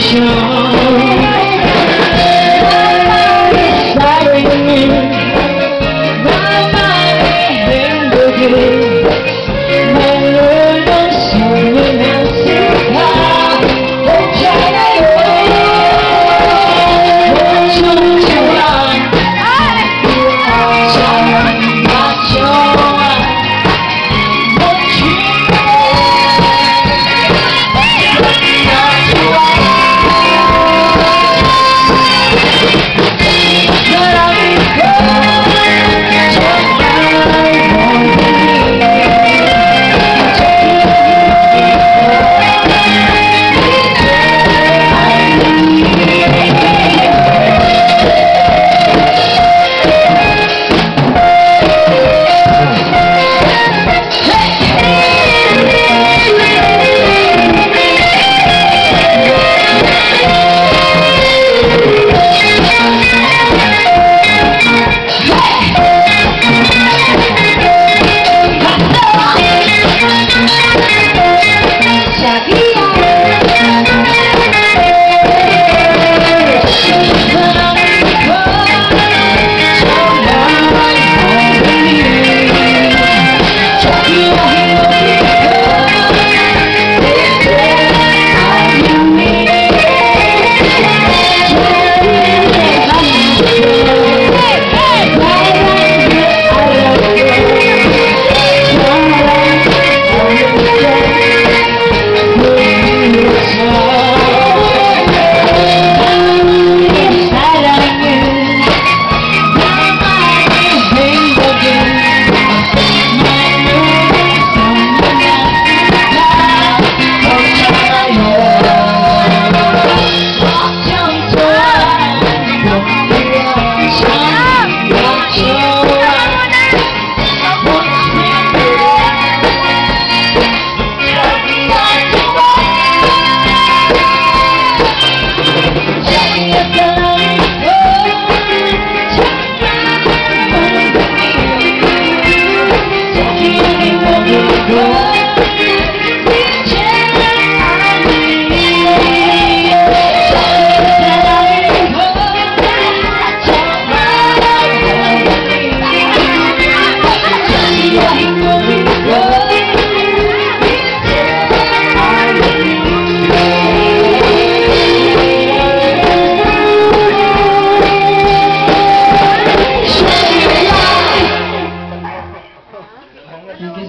想 Go!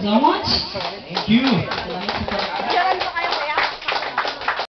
so much. Thank you.